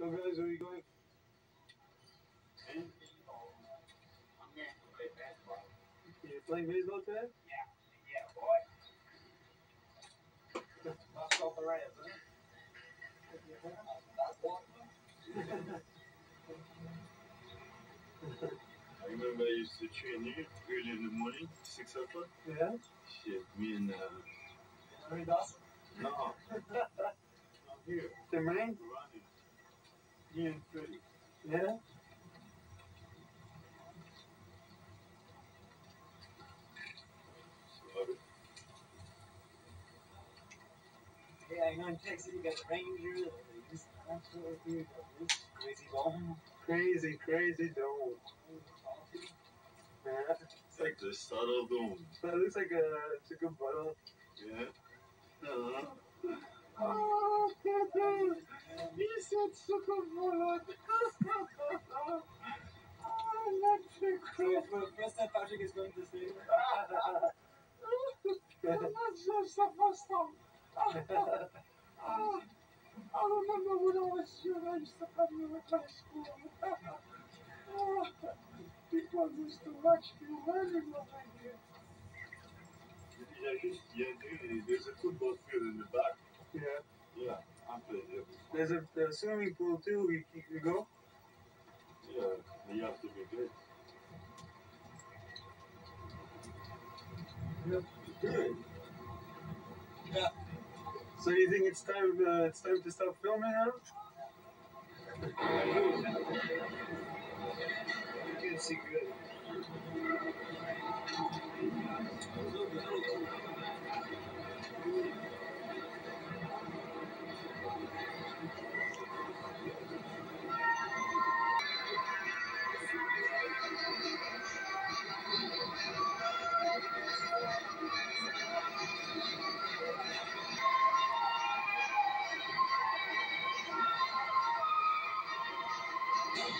So guys, where are you going? You're playing baseball today? Knocked off the Rams, huh? I remember I used to train here early in the morning, six o'clock. Yeah? Shit, me and uh, Dawson? no, I'm here, Tim Raines? Ronnie, Freddie. Yeah? Yeah, I know in Texas you got the Rangers, crazy. Crazy, crazy dome. Yeah. it's like the subtle dome. That looks like a, a good bottle. Yeah. Uh-huh. Patrick is going to say. Ah, I remember when I was young, I used to come to the high school. People used to watch me over here. Yeah, yeah, dude, there's a football field in the back. Yeah. Yeah, I'm playing there. There's a, swimming pool too. We, we go. Yeah, you have to be good. Yep. Good. Yeah. So you think it's time? Uh, it's time to stop filming now? You can see good. number one.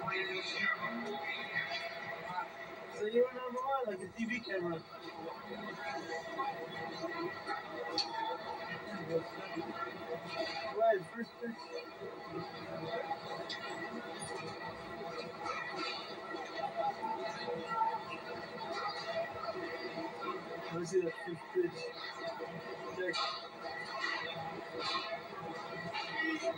So you were number one, like a TV camera. Right, first pitch. Let's see that fifth pitch. Check. Who's on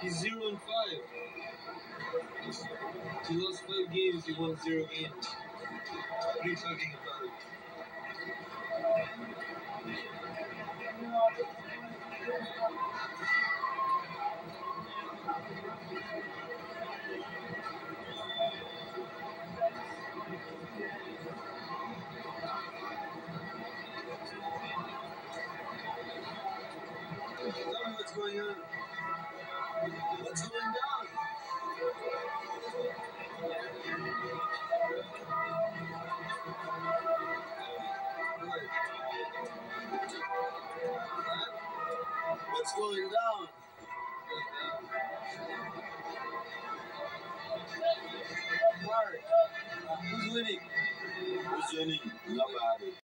He's zero and five. He lost five games, he won zero games. What are you talking about? Me what's going down? What's going down? Mark, who's winning? Who's you. Nobody.